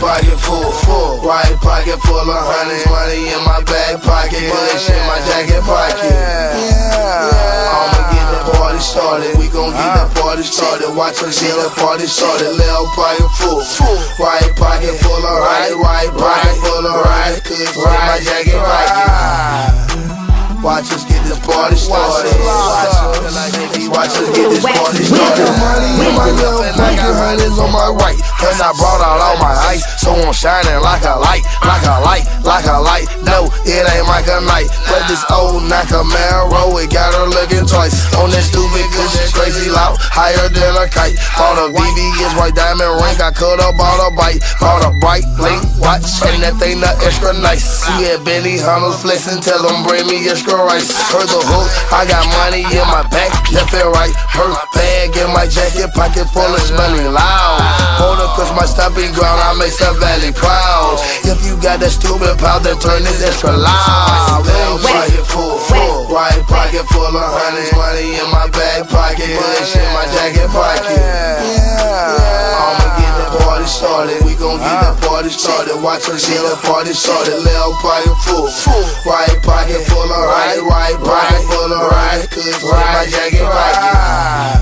pocket full, full. Right pocket full of hundreds, money in my back pocket, bush in my jacket pocket. Yeah. I'ma get the party started. We gon' get the party started. Watch us get the party started. Lil' pocket full, right pocket full of right, right pocket full of right, kush in my jacket pocket. Watch us get this party started. Watch us, watch us get this party hundreds on my right. Cause I brought out all my ice, so I'm shining like a light, like a light, like a light. No, it ain't like a night. But this old Nakamaro, it got her looking twice. On that stupid cause it's crazy loud, higher than a kite. Bought a VVS white diamond ring, I could have bought a bite. Bought a bright link watch, and that thing not extra nice. See at Benihana's flexing, tell them bring me extra rice. Heard the hook, I got money in my back, left and right. Her bag in my jacket, pocket full of spelling loud. Cause ground, I make the valley proud. If you got that stupid powder, turn this extra loud. Lil' pocket full, full, right pocket full of hundreds, money in my back pocket, bush in my jacket pocket. I'ma get the party started. We gon' get the party started. Watch us get the party started. Lil' pocket full, right pocket full of right, right pocket full of right, in my jacket pocket.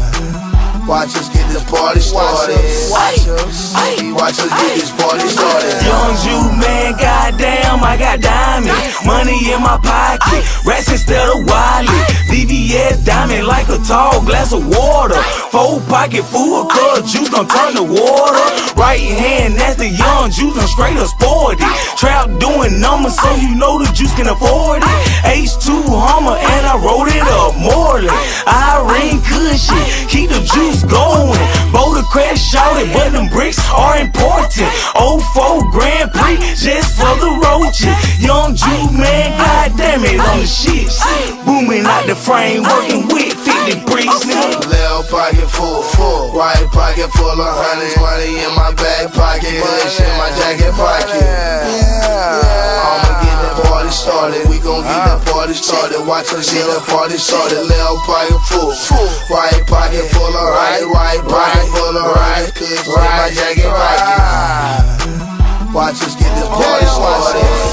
Watch us get this party started. Watch us, watch us get this party started. Young Jew man, goddamn, I got diamonds. Money in my pocket, rats instead of wallet. VVS diamond like a tall glass of water. Full pocket full of cuz juice gon' turn to water. Right hand, that's the young juice, I'm straight up sporty. Trap doing numbers so you know the juice can afford it. H2 Hummer and I wrote it up Morley. Irene Cushion, keep the juice going. Boulder crash shouted, but them bricks are important. Old 04 Grand Prix just for the roaches. Young Juiceman, goddamn it, on the shit. Booming out the frame, working with 50 bricks, nigga. Lil' pocket full, full, right pocket full of hundreds, money in my back pocket, bush in my jacket pocket. I'ma get the party started. We gon' get the ah. party started. Watch us get the party started. Lil' pocket full, right pocket full of right, right pocket full of right, kush in my jacket pocket. Watch us get this party started.